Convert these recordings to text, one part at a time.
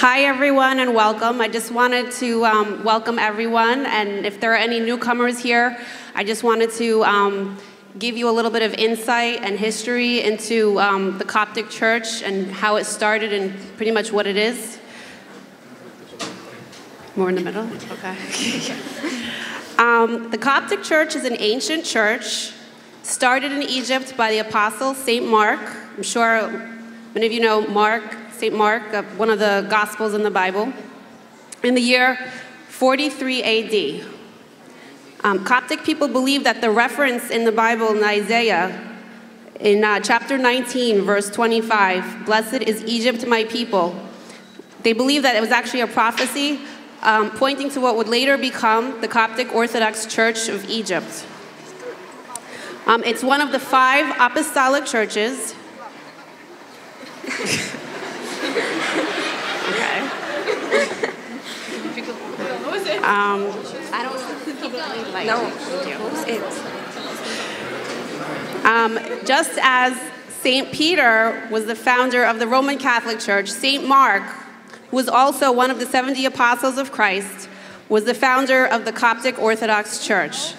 Hi, everyone, and welcome. I just wanted to um, welcome everyone, and if there are any newcomers here, I just wanted to um, give you a little bit of insight and history into um, the Coptic Church and how it started and pretty much what it is. More in the middle? Okay. Um, the Coptic Church is an ancient church started in Egypt by the apostle St. Mark. I'm sure many of you know Mark, St. Mark, uh, one of the Gospels in the Bible, in the year 43 AD. Um, Coptic people believe that the reference in the Bible in Isaiah, in uh, chapter 19, verse 25, Blessed is Egypt, my people, they believe that it was actually a prophecy um, pointing to what would later become the Coptic Orthodox Church of Egypt. Um, it's one of the five apostolic churches. okay. Um, I don't like no. It. Um, just as St. Peter was the founder of the Roman Catholic Church, St. Mark who was also one of the 70 apostles of Christ, was the founder of the Coptic Orthodox Church.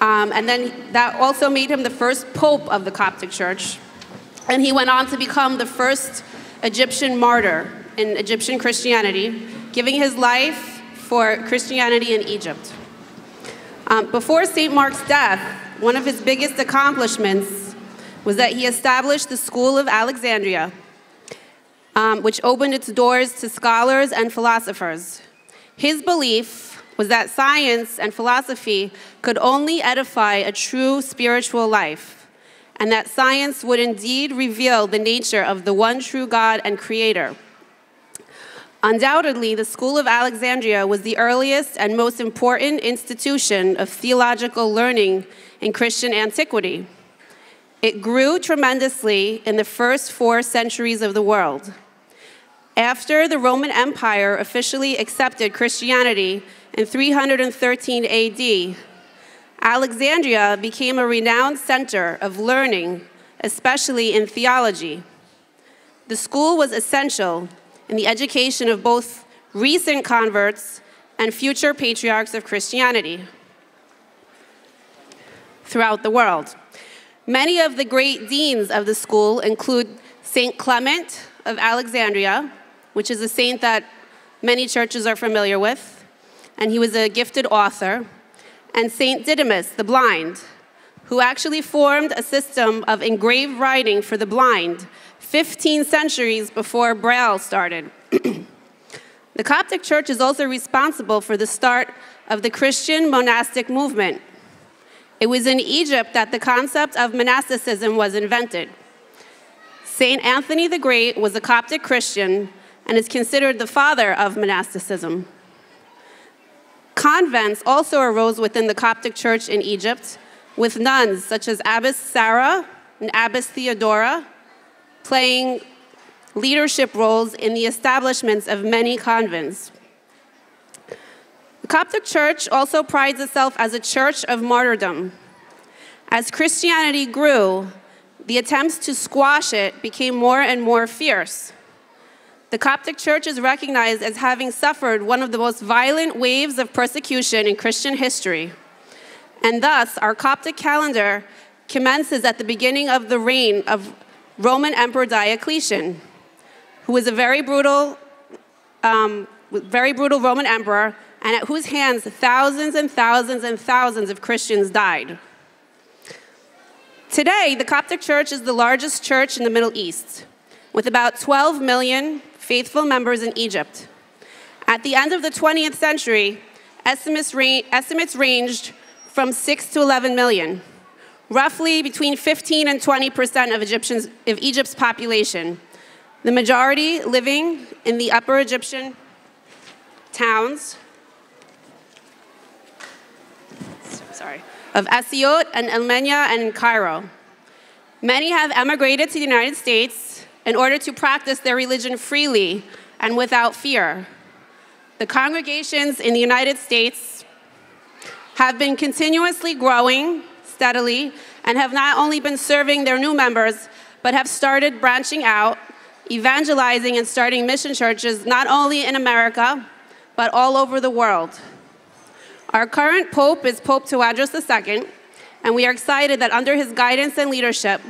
Um, and then that also made him the first pope of the Coptic Church. And he went on to become the first Egyptian martyr in Egyptian Christianity, giving his life for Christianity in Egypt. Um, before St. Mark's death, one of his biggest accomplishments was that he established the School of Alexandria, um, which opened its doors to scholars and philosophers. His belief was that science and philosophy could only edify a true spiritual life, and that science would indeed reveal the nature of the one true God and Creator. Undoubtedly, the School of Alexandria was the earliest and most important institution of theological learning in Christian antiquity. It grew tremendously in the first four centuries of the world. After the Roman Empire officially accepted Christianity in 313 AD, Alexandria became a renowned center of learning, especially in theology. The school was essential in the education of both recent converts and future patriarchs of Christianity throughout the world. Many of the great deans of the school include St. Clement of Alexandria, which is a saint that many churches are familiar with, and he was a gifted author, and Saint Didymus, the blind, who actually formed a system of engraved writing for the blind 15 centuries before Braille started. the Coptic Church is also responsible for the start of the Christian monastic movement. It was in Egypt that the concept of monasticism was invented. St. Anthony the Great was a Coptic Christian and is considered the father of monasticism. Convents also arose within the Coptic Church in Egypt, with nuns such as Abbess Sarah and Abbess Theodora playing leadership roles in the establishments of many convents. The Coptic Church also prides itself as a church of martyrdom. As Christianity grew, the attempts to squash it became more and more fierce. The Coptic Church is recognized as having suffered one of the most violent waves of persecution in Christian history. And thus, our Coptic calendar commences at the beginning of the reign of Roman Emperor Diocletian, who was a very brutal, um, very brutal Roman emperor, and at whose hands thousands and thousands and thousands of Christians died. Today, the Coptic Church is the largest church in the Middle East, with about 12 million faithful members in Egypt. At the end of the 20th century, estimates, estimates ranged from 6 to 11 million, roughly between 15 and 20 percent of, Egyptians, of Egypt's population, the majority living in the upper Egyptian towns sorry, of Asiut and El Menya and Cairo. Many have emigrated to the United States in order to practice their religion freely and without fear. The congregations in the United States have been continuously growing steadily and have not only been serving their new members, but have started branching out evangelizing and starting mission churches not only in America, but all over the world. Our current Pope is Pope Tawadros II, and we are excited that under his guidance and leadership,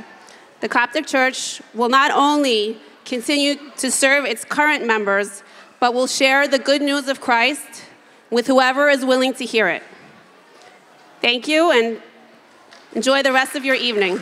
the Coptic Church will not only continue to serve its current members, but will share the good news of Christ with whoever is willing to hear it. Thank you, and enjoy the rest of your evening.